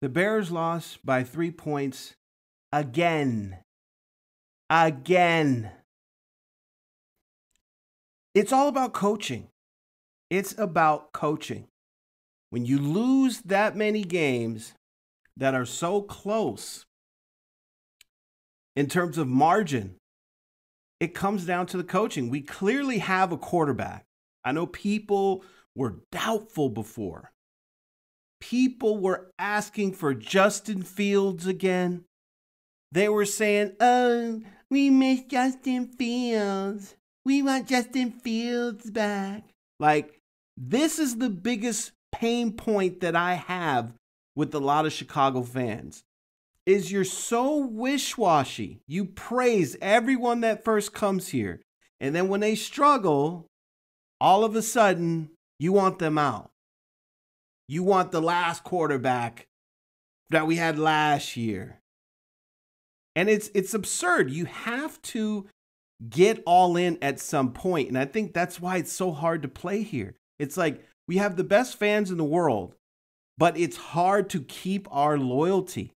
The Bears lost by three points again. Again. It's all about coaching. It's about coaching. When you lose that many games that are so close in terms of margin, it comes down to the coaching. We clearly have a quarterback. I know people were doubtful before. People were asking for Justin Fields again. They were saying, oh, we miss Justin Fields. We want Justin Fields back. Like, this is the biggest pain point that I have with a lot of Chicago fans is you're so wish-washy. You praise everyone that first comes here. And then when they struggle, all of a sudden you want them out. You want the last quarterback that we had last year. And it's it's absurd. You have to get all in at some point. And I think that's why it's so hard to play here. It's like we have the best fans in the world, but it's hard to keep our loyalty.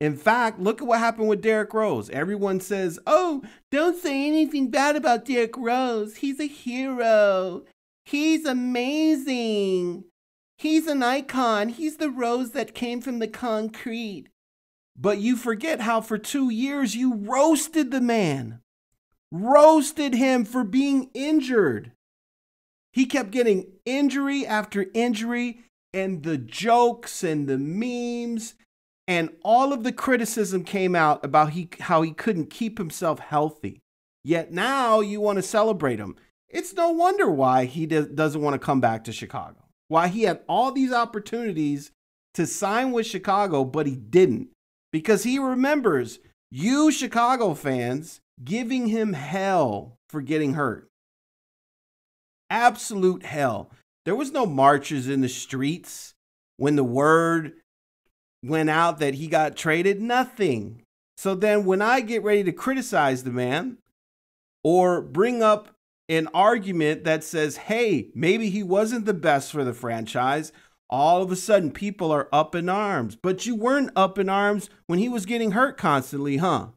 In fact, look at what happened with Derrick Rose. Everyone says, oh, don't say anything bad about Derrick Rose. He's a hero. He's amazing. He's an icon. He's the rose that came from the concrete. But you forget how for two years you roasted the man, roasted him for being injured. He kept getting injury after injury, and the jokes and the memes and all of the criticism came out about he, how he couldn't keep himself healthy. Yet now you want to celebrate him. It's no wonder why he doesn't want to come back to Chicago. Why he had all these opportunities to sign with Chicago, but he didn't. Because he remembers you, Chicago fans, giving him hell for getting hurt. Absolute hell. There was no marches in the streets when the word went out that he got traded. Nothing. So then when I get ready to criticize the man or bring up an argument that says, hey, maybe he wasn't the best for the franchise, all of a sudden people are up in arms. But you weren't up in arms when he was getting hurt constantly, huh?